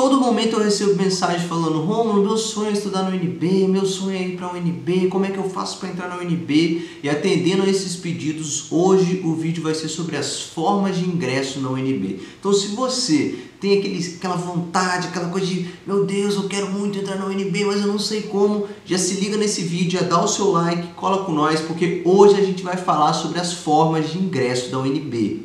Todo momento eu recebo mensagem falando: Romulo, meu sonho é estudar no UNB, meu sonho é ir para a UNB, como é que eu faço para entrar na UNB? E atendendo a esses pedidos, hoje o vídeo vai ser sobre as formas de ingresso na UNB. Então, se você tem aquele, aquela vontade, aquela coisa de meu Deus, eu quero muito entrar na UNB, mas eu não sei como, já se liga nesse vídeo, já dá o seu like, cola com nós, porque hoje a gente vai falar sobre as formas de ingresso da UNB.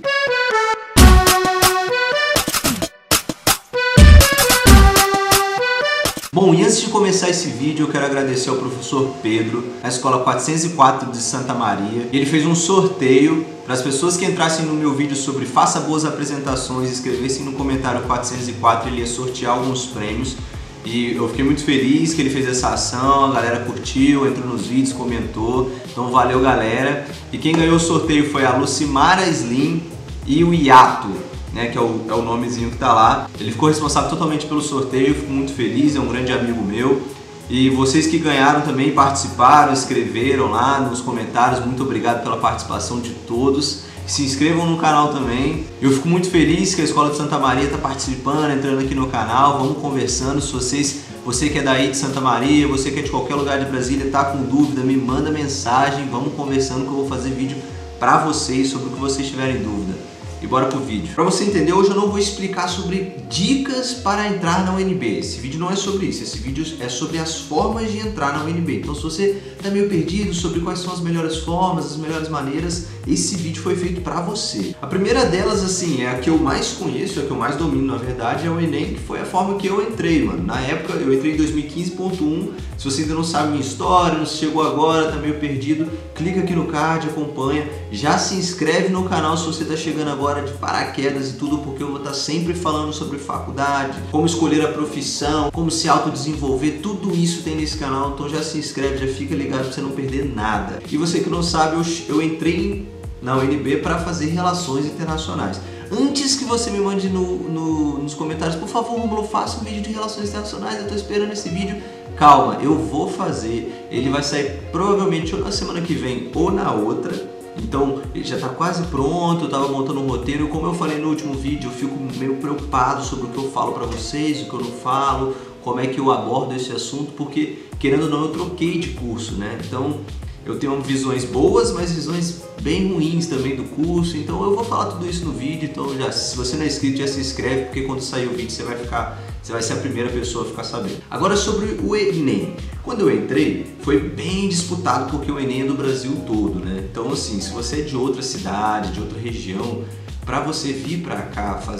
Bom, e antes de começar esse vídeo, eu quero agradecer ao professor Pedro, da Escola 404 de Santa Maria. Ele fez um sorteio para as pessoas que entrassem no meu vídeo sobre faça boas apresentações, escrevessem no comentário 404, ele ia sortear alguns prêmios. E eu fiquei muito feliz que ele fez essa ação, a galera curtiu, entrou nos vídeos, comentou. Então valeu galera. E quem ganhou o sorteio foi a Lucimara Slim e o Iato né, que é o, é o nomezinho que está lá. Ele ficou responsável totalmente pelo sorteio, fico muito feliz, é um grande amigo meu. E vocês que ganharam também participaram, escreveram lá nos comentários, muito obrigado pela participação de todos. Se inscrevam no canal também. Eu fico muito feliz que a Escola de Santa Maria está participando, entrando aqui no canal. Vamos conversando. Se vocês, você que é daí de Santa Maria, você que é de qualquer lugar de Brasília, está com dúvida, me manda mensagem. Vamos conversando que eu vou fazer vídeo para vocês sobre o que vocês tiverem dúvida e bora pro vídeo. Para você entender, hoje eu não vou explicar sobre dicas para entrar na UNB. Esse vídeo não é sobre isso, esse vídeo é sobre as formas de entrar na UNB. Então se você está meio perdido sobre quais são as melhores formas, as melhores maneiras, esse vídeo foi feito para você. A primeira delas, assim, é a que eu mais conheço, é a que eu mais domino na verdade, é o Enem, que foi a forma que eu entrei, mano. Na época eu entrei em 2015.1, se você ainda não sabe minha história, não chegou agora, tá meio perdido, clica aqui no card, acompanha, já se inscreve no canal se você está chegando agora de paraquedas e tudo, porque eu vou estar sempre falando sobre faculdade, como escolher a profissão, como se autodesenvolver, tudo isso tem nesse canal, então já se inscreve, já fica ligado para você não perder nada. E você que não sabe, eu, eu entrei na UNB para fazer relações internacionais. Antes que você me mande no, no, nos comentários, por favor, Romulo, faça um vídeo de relações internacionais, eu estou esperando esse vídeo. Calma, eu vou fazer. Ele vai sair provavelmente ou na semana que vem ou na outra. Então ele já está quase pronto, eu estava montando um roteiro. Como eu falei no último vídeo, eu fico meio preocupado sobre o que eu falo para vocês, o que eu não falo, como é que eu abordo esse assunto, porque querendo ou não eu troquei de curso, né? Então eu tenho visões boas, mas visões bem ruins também do curso. Então eu vou falar tudo isso no vídeo. Então já, se você não é inscrito, já se inscreve, porque quando sair o vídeo você vai ficar, você vai ser a primeira pessoa a ficar sabendo. Agora sobre o Enem. Quando eu entrei, foi bem disputado porque o Enem é do Brasil todo, né? Então assim, se você é de outra cidade, de outra região, para você vir para cá para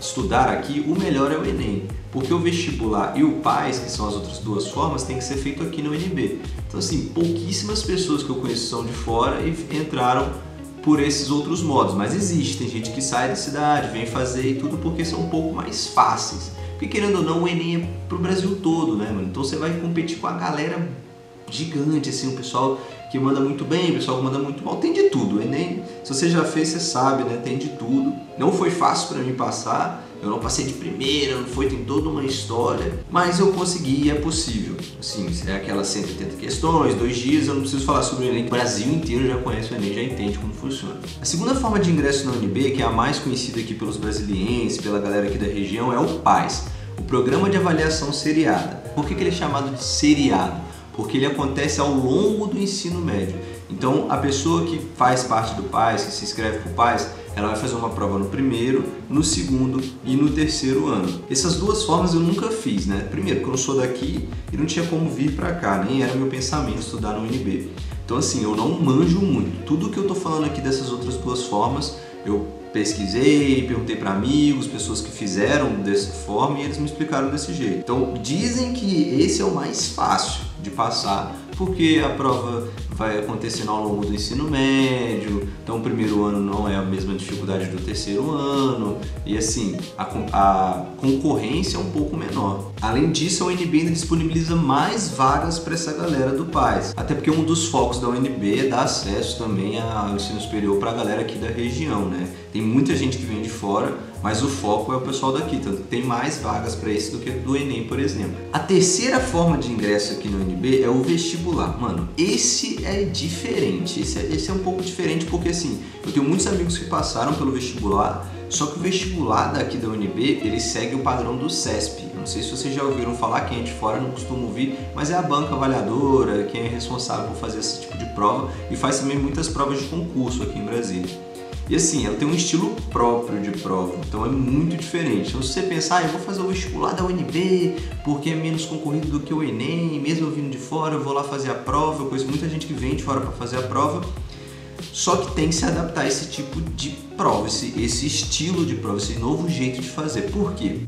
estudar aqui, o melhor é o Enem, porque o vestibular e o PAIS, que são as outras duas formas, tem que ser feito aqui no UNB. Então assim, pouquíssimas pessoas que eu conheço são de fora e entraram por esses outros modos, mas existe, tem gente que sai da cidade, vem fazer e tudo porque são um pouco mais fáceis. Porque querendo ou não, o Enem é pro Brasil todo, né, mano? Então você vai competir com a galera gigante, assim, o pessoal que manda muito bem, pessoal que manda muito mal, tem de tudo. Enem, se você já fez, você sabe, né? Tem de tudo. Não foi fácil para mim passar, eu não passei de primeira, não foi, tem toda uma história, mas eu consegui e é possível. Assim, é aquelas 180 questões, dois dias, eu não preciso falar sobre o Enem, o Brasil inteiro já conhece o Enem, já entende como funciona. A segunda forma de ingresso na UNB, que é a mais conhecida aqui pelos brasilienses, pela galera aqui da região, é o PAS, o Programa de Avaliação Seriada. Por que, que ele é chamado de seriado? Porque ele acontece ao longo do ensino médio. Então, a pessoa que faz parte do PAIS, que se inscreve para o PAIS, ela vai fazer uma prova no primeiro, no segundo e no terceiro ano. Essas duas formas eu nunca fiz, né? Primeiro, porque eu não sou daqui e não tinha como vir para cá, nem era meu pensamento estudar no UNB. Então, assim, eu não manjo muito. Tudo que eu tô falando aqui dessas outras duas formas, eu pesquisei, perguntei para amigos, pessoas que fizeram dessa forma e eles me explicaram desse jeito. Então, dizem que esse é o mais fácil de passar, porque a prova vai acontecendo ao longo do ensino médio, então o primeiro ano não é a mesma dificuldade do terceiro ano, e assim, a, a concorrência é um pouco menor. Além disso, a UNB ainda disponibiliza mais vagas para essa galera do PAIS, até porque um dos focos da UNB é dar acesso também ao ensino superior para a galera aqui da região, né? Tem muita gente que vem de fora, mas o foco é o pessoal daqui, tanto que tem mais vagas para esse do que do Enem, por exemplo. A terceira forma de ingresso aqui no UNB é o vestibular. Mano, esse é diferente. Esse é, esse é um pouco diferente porque assim, eu tenho muitos amigos que passaram pelo vestibular, só que o vestibular daqui da UNB, ele segue o padrão do CESP. Não sei se vocês já ouviram falar, quem é de fora não costuma ouvir, mas é a banca avaliadora, quem é responsável por fazer esse tipo de prova e faz também muitas provas de concurso aqui em Brasília. E assim, ela tem um estilo próprio de prova, então é muito diferente. Então, se você pensar, ah, eu vou fazer o vestibular da UNB porque é menos concorrido do que o Enem, mesmo eu vindo de fora, eu vou lá fazer a prova. Eu conheço muita gente que vem de fora para fazer a prova, só que tem que se adaptar a esse tipo de prova, esse, esse estilo de prova, esse novo jeito de fazer. Por quê?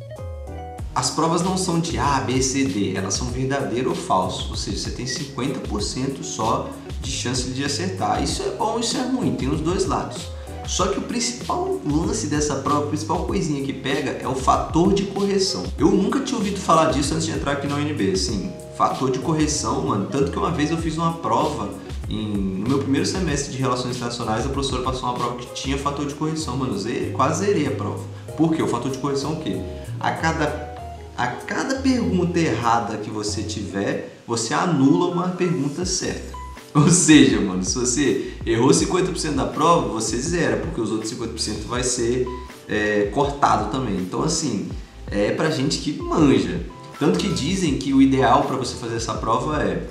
As provas não são de A, B, C, D, elas são verdadeiro ou falso, ou seja, você tem 50% só de chance de acertar. Isso é bom, isso é ruim, tem os dois lados. Só que o principal lance dessa prova, a principal coisinha que pega é o fator de correção. Eu nunca tinha ouvido falar disso antes de entrar aqui na UNB, assim, fator de correção, mano. Tanto que uma vez eu fiz uma prova em, no meu primeiro semestre de Relações Internacionais, a professora passou uma prova que tinha fator de correção, mano. Eu quase zerei a prova. Por quê? O fator de correção é o quê? A cada a cada pergunta errada que você tiver, você anula uma pergunta certa. Ou seja, mano, se você errou 50% da prova, você zera, porque os outros 50% vai ser é, cortado também. Então, assim, é pra gente que manja. Tanto que dizem que o ideal para você fazer essa prova é,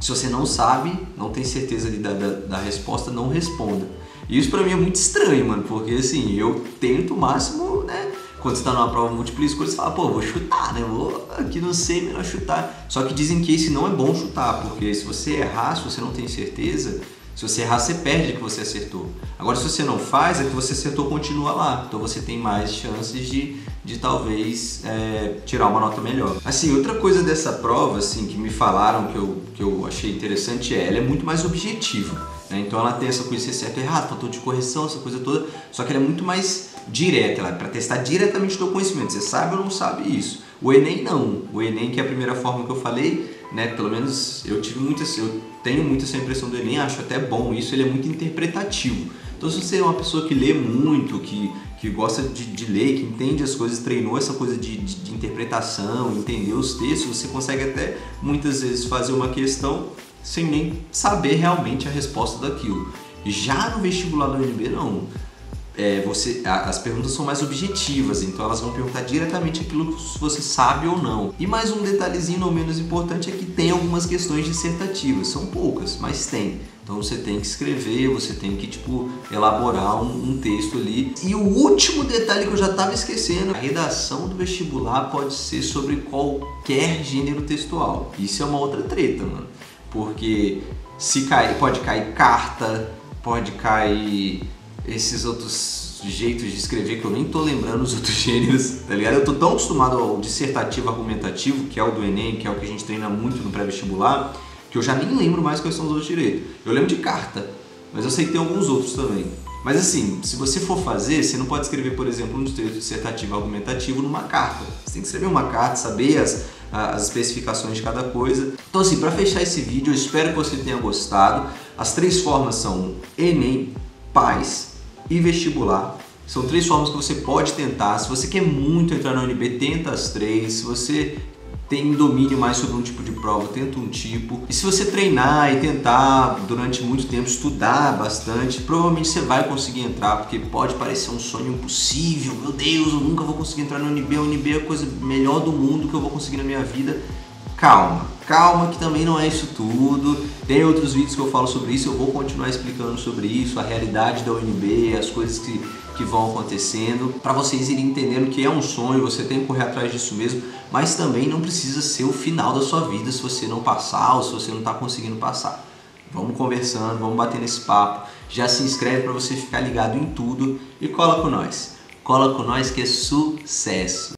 se você não sabe, não tem certeza da, da, da resposta, não responda. E isso pra mim é muito estranho, mano, porque assim, eu tento o máximo, né? Quando você está numa prova múltipla escolha, você fala, pô, vou chutar, né? Vou aqui não sei, melhor chutar. Só que dizem que esse não é bom chutar, porque se você errar, se você não tem certeza, se você errar, você perde que você acertou. Agora, se você não faz, é que você acertou continua lá. Então você tem mais chances de, de talvez é, tirar uma nota melhor. Assim, outra coisa dessa prova, assim, que me falaram que eu, que eu achei interessante é, ela é muito mais objetiva. Né? Então ela tem essa coisa de ser certo e errado, fator de correção, essa coisa toda, só que ela é muito mais direta, ela é para testar diretamente o teu conhecimento. Você sabe ou não sabe isso? O Enem não. O Enem, que é a primeira forma que eu falei, né? Pelo menos eu tive muita, eu tenho muito essa impressão do Enem, acho até bom isso, ele é muito interpretativo. Então se você é uma pessoa que lê muito, que, que gosta de, de ler, que entende as coisas, treinou essa coisa de, de, de interpretação, entendeu os textos, você consegue até muitas vezes fazer uma questão sem nem saber realmente a resposta daquilo. Já no vestibular da UNB, não. É, você, as perguntas são mais objetivas, então elas vão perguntar diretamente aquilo que você sabe ou não. E mais um detalhezinho não menos importante é que tem algumas questões dissertativas, são poucas, mas tem. Então você tem que escrever, você tem que tipo elaborar um, um texto ali. E o último detalhe que eu já estava esquecendo, a redação do vestibular pode ser sobre qualquer gênero textual. Isso é uma outra treta, mano porque se cair, pode cair carta, pode cair esses outros jeitos de escrever que eu nem tô lembrando os outros gêneros, tá ligado? Eu tô tão acostumado ao dissertativo argumentativo, que é o do Enem, que é o que a gente treina muito no pré-vestibular, que eu já nem lembro mais quais são os outros direitos. Eu lembro de carta, mas eu sei que tem alguns outros também. Mas assim, se você for fazer, você não pode escrever, por exemplo, um texto dissertativo argumentativo numa carta. Você tem que escrever uma carta, saber as, as especificações de cada coisa. Então assim, para fechar esse vídeo, eu espero que você tenha gostado. As três formas são Enem, PAIS e vestibular. São três formas que você pode tentar. Se você quer muito entrar na UNB, tenta as três. Se você tem domínio mais sobre um tipo de prova, tenta um tipo. E se você treinar e tentar durante muito tempo, estudar bastante, provavelmente você vai conseguir entrar, porque pode parecer um sonho impossível. Meu Deus, eu nunca vou conseguir entrar no UNB, a UNB é a coisa melhor do mundo que eu vou conseguir na minha vida. Calma, calma que também não é isso tudo. Tem outros vídeos que eu falo sobre isso, eu vou continuar explicando sobre isso, a realidade da UNB, as coisas que que vão acontecendo, para vocês irem entendendo que é um sonho, você tem que correr atrás disso mesmo, mas também não precisa ser o final da sua vida se você não passar ou se você não está conseguindo passar. Vamos conversando, vamos bater nesse papo. Já se inscreve para você ficar ligado em tudo e cola com nós. Cola com nós que é sucesso.